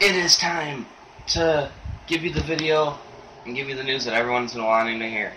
it is time to give you the video and give you the news that everyone's been wanting to hear.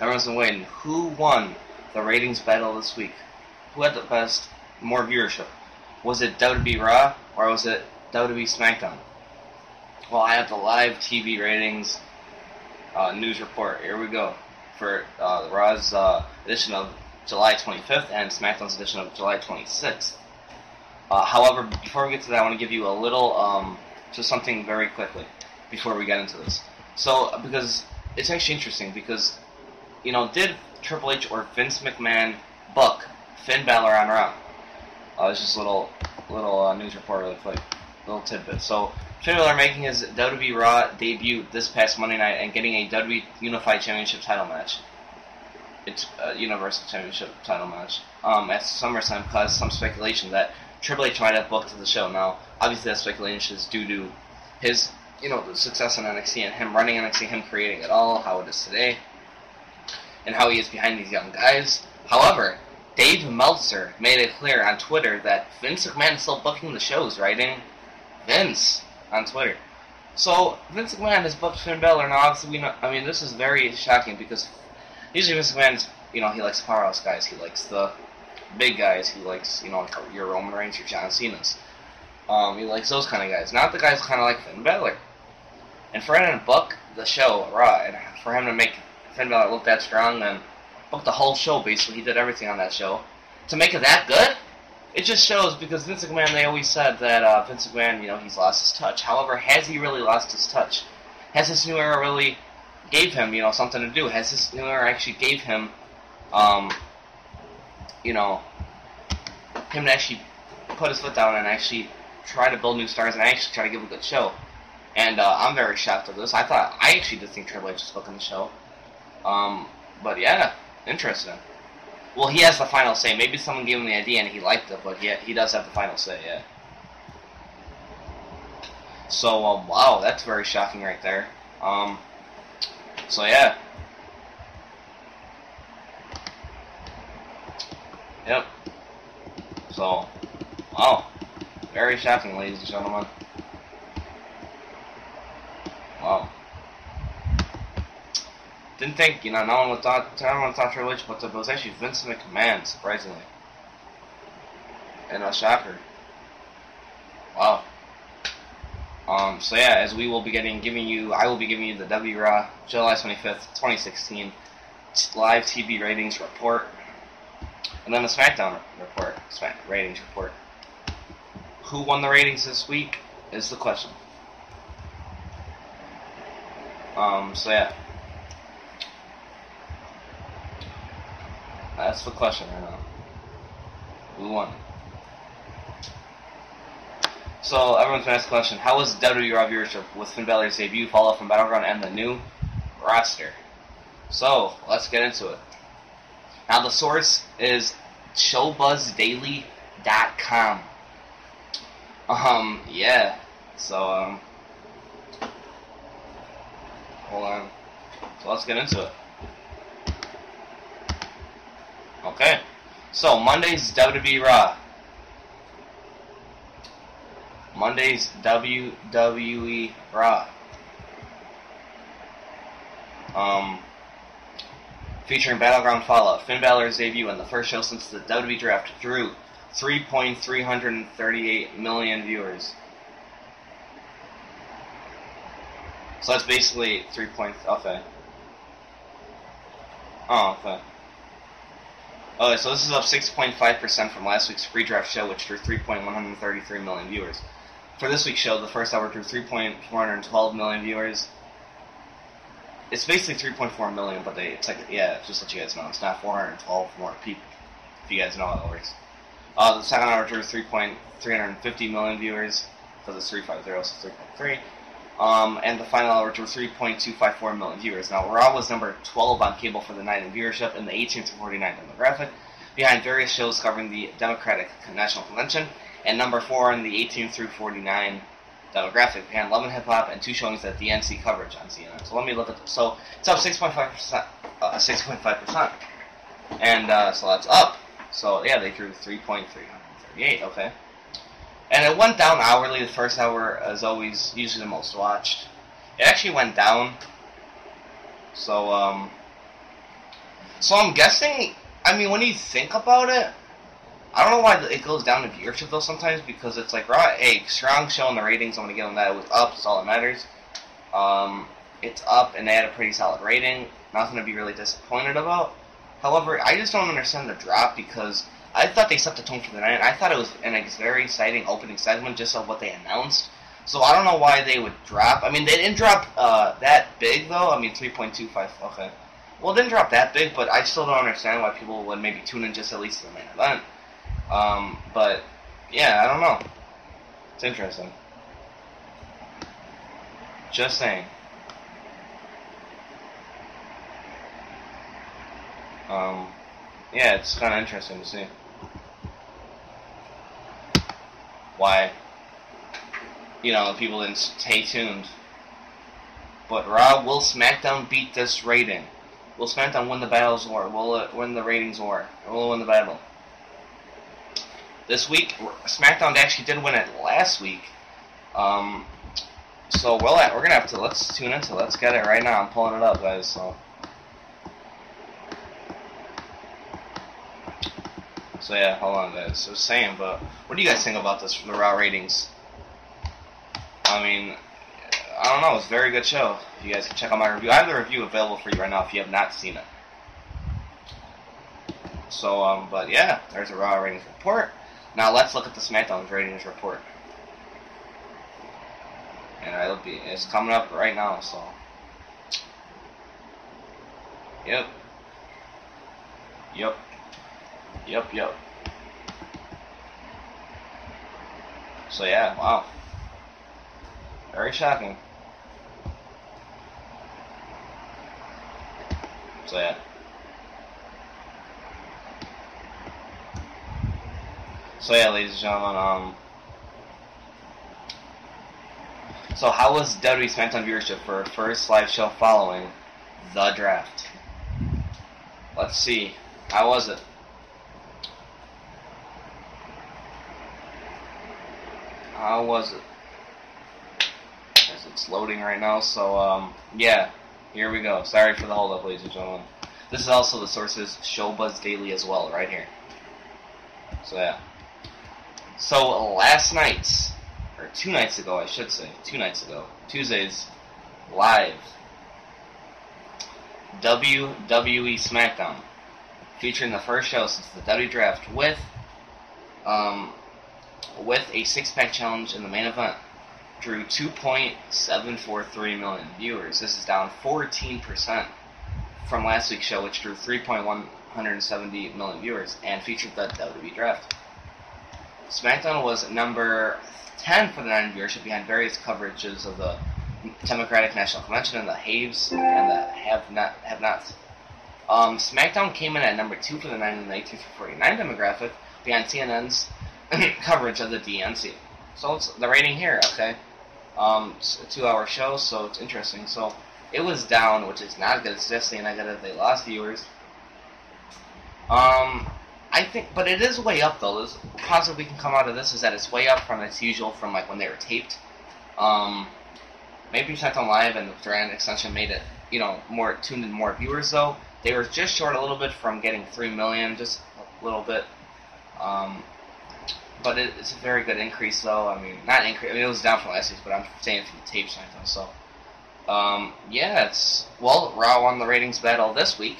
Everyone's been waiting. Who won the ratings battle this week? Who had the best, more viewership? Was it WWE Raw or was it WWE SmackDown? Well, I have the live TV ratings uh, news report. Here we go for uh, Raw's uh, edition of July 25th and SmackDown's edition of July 26th. Uh, however, before we get to that, I want to give you a little, um, just something very quickly before we get into this. So, because it's actually interesting because, you know, did Triple H or Vince McMahon book Finn Balor on Raw? Uh, it's just a little, little uh, news report really quick, little tidbit. So, Finn Balor making his WWE Raw debut this past Monday night and getting a WWE Unified Championship title match. It's a Universal Championship title match um, at SummerSlam caused some speculation that Triple H might have booked the show. Now, obviously, that speculation is due to his, you know, the success in NXT and him running NXT, him creating it all, how it is today, and how he is behind these young guys. However, Dave Meltzer made it clear on Twitter that Vince McMahon is still booking the shows, writing Vince on Twitter. So Vince McMahon has booked Finn Balor. Now, obviously, we know. I mean, this is very shocking because usually Vince McMahon's, you know, he likes powerhouse guys. He likes the big guys. He likes, you know, your Roman Reigns, your John Cena's. Um, he likes those kind of guys, not the guys kind of like Finn Balor. And for him to book the show Raw, and for him to make Finn Balor look that strong, and book the whole show basically, he did everything on that show. To make it that good, it just shows because Vince McMahon, they always said that uh, Vince McMahon, you know, he's lost his touch. However, has he really lost his touch? Has this new era really gave him, you know, something to do? Has this new era actually gave him, um, you know, him to actually put his foot down and actually try to build new stars and actually try to give a good show. And uh, I'm very shocked at this. I thought I actually did think Triple H was booking the show. Um, but yeah, interesting. Well, he has the final say. Maybe someone gave him the idea and he liked it, but yeah, he does have the final say. Yeah. So um, wow, that's very shocking right there. Um, so yeah. Yep. So, wow. Very shocking, ladies and gentlemen. Wow. Didn't think, you know, no one would thought, no one thought Triple H, but it was actually Vince McMahon, surprisingly. And a shocker. Wow. Um, so yeah, as we will be getting, giving you, I will be giving you the W Raw July 25th, 2016 live TV ratings report. And then the SmackDown report, Smack ratings report. Who won the ratings this week is the question. Um, so yeah. That's the question right now. Who won? So everyone's gonna ask the question: How was WWE Raw viewership with Finn Balor's debut, follow-up from Battleground, and the new roster? So let's get into it. Now the source is ShowBuzzDaily.com. Um, yeah. So um, hold on. So let's get into it. Okay. So Monday's WWE Raw. Monday's WWE Raw. Um, featuring Battleground Fallout. Finn Balor's debut and the first show since the WWE Draft drew 3.338 million viewers. So that's basically 3. Point, okay. Oh, okay. Okay, so this is up 6.5% from last week's pre-draft show, which drew 3.133 million viewers. For this week's show, the first hour drew 3.412 million viewers. It's basically 3.4 million, but they it's like yeah, just let you guys know, it's not 412 more people. If you guys know how it works. Uh, the second hour drew 3.350 million viewers because it's 350, so 3.3. Um, and the final hour drew 3.254 million viewers. Now, Raw was number 12 on cable for the night in viewership in the 18 to 49 demographic, behind various shows covering the Democratic National Convention, and number 4 in the 18 through 49 demographic, Love and Hip Hop, and two showings at DNC coverage on CNN. So let me look at this. So it's up 6.5%, uh, 6.5%. And uh, so that's up. So yeah, they drew 3.338, okay. and it went down hourly. The first hour is always usually the most watched. It actually went down. So um, so I'm guessing. I mean, when you think about it, I don't know why it goes down in viewership though sometimes because it's like right, hey, strong show in the ratings. I'm gonna give them that. It was up. It's all that matters. Um, it's up, and they had a pretty solid rating. Nothing to be really disappointed about. However, I just don't understand the drop because I thought they set the tone for the night. I thought it was an very exciting opening segment just of what they announced. So I don't know why they would drop. I mean, they didn't drop uh, that big though. I mean, 3.25. Okay. Well, it didn't drop that big, but I still don't understand why people would maybe tune in just at least to the main event. Um, but yeah, I don't know. It's interesting. Just saying. Um, yeah, it's kind of interesting to see why you know people didn't stay tuned. But Raw will SmackDown beat this rating? Will SmackDown win the battles war? Will it win the ratings war? Will it win the battle? This week, SmackDown actually did win it last week. Um, so well, we're gonna have to let's tune into. Let's get it right now. I'm pulling it up, guys. So. So yeah, hold on guys. So saying, but what do you guys think about this from the Raw ratings? I mean, I don't know. It's a very good show. If You guys can check out my review. I have the review available for you right now if you have not seen it. So, um, but yeah, there's a Raw ratings report. Now let's look at the SmackDown ratings report. And it'll be it's coming up right now. So, yep, yep. Yep, yep. So yeah, wow. Very shocking. So yeah. So yeah, ladies and gentlemen, um So how was WWE SmackDown viewership for our first live show following the draft? Let's see. How was it? How was it? As it's loading right now, so um, yeah, here we go. Sorry for the holdup, ladies and gentlemen. This is also the source's Showbuzz Daily as well, right here. So yeah. So last night, or two nights ago, I should say, two nights ago, Tuesdays, live, WWE SmackDown, featuring the first show since the W Draft with um, with a six pack challenge in the main event, drew 2.743 million viewers. This is down 14% from last week's show, which drew 3.170 million viewers and featured the WWE Draft. SmackDown was number 10 for the nine viewership behind various coverages of the Democratic National Convention and the Haves and the Have Not Have Nots. Um, SmackDown came in at number two for the 9 and the 18 to 49 demographic behind CNN's coverage of the DNC. So it's the rating here, okay. Um, it's a two-hour show, so it's interesting. So it was down, which is not good. It's definitely negative. They lost viewers. Um, I think, but it is way up though. The positive we can come out of this is that it's way up from its usual from like when they were taped. Um, maybe SmackDown Live and the brand extension made it, you know, more tuned in more viewers though. They were just short a little bit from getting three million, just a little bit. Um, but it, it's a very good increase, though. I mean, not increase. I mean, it was down from last week, but I'm saying from the tape SmackDown. So, um, yeah, it's well, Raw won the ratings battle this week.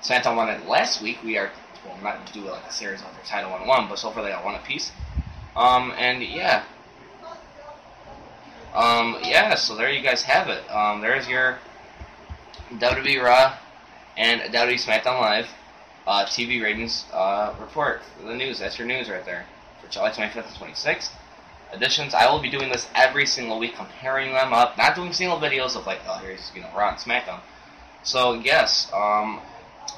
Santa won it last week. We are well, not to do like a series on their title one one, but so far they got one apiece. Um, and yeah, um, yeah. So there you guys have it. Um, there's your WWE Raw and WWE SmackDown Live uh, TV ratings uh, report. The news. That's your news right there. For July 25th and 26th editions. I will be doing this every single week, comparing them up, not doing single videos of like, oh, here's you know Raw and SmackDown. So yes, um,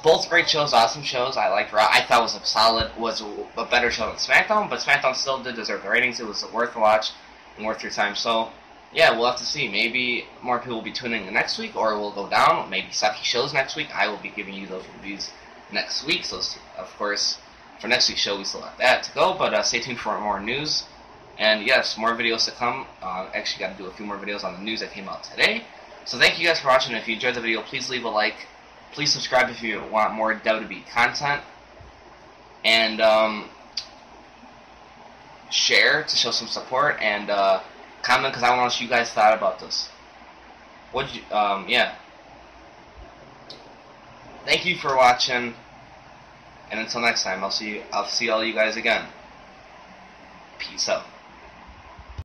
both great shows, awesome shows. I liked Raw. I thought was a solid, was a, a better show than SmackDown, but SmackDown still did deserve the ratings. It was worth the watch and worth your time. So yeah, we'll have to see. Maybe more people will be tuning in next week, or we'll go down. Maybe Saki shows next week. I will be giving you those reviews next week. So of course for next week's show, we still have that to go, but uh, stay tuned for more news And yes, more videos to come. Uh, actually, got to do a few more videos on the news that came out today. So thank you guys for watching. If you enjoyed the video, please leave a like. Please subscribe if you want more WWE content. And um, share to show some support. And uh, comment because I want to know what you guys thought about this. What you, um, yeah. Thank you for watching. And until next time, I'll see you, I'll see all you guys again. Peace out.